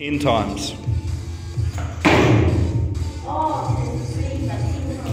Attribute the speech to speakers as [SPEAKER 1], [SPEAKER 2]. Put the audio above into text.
[SPEAKER 1] 10 times.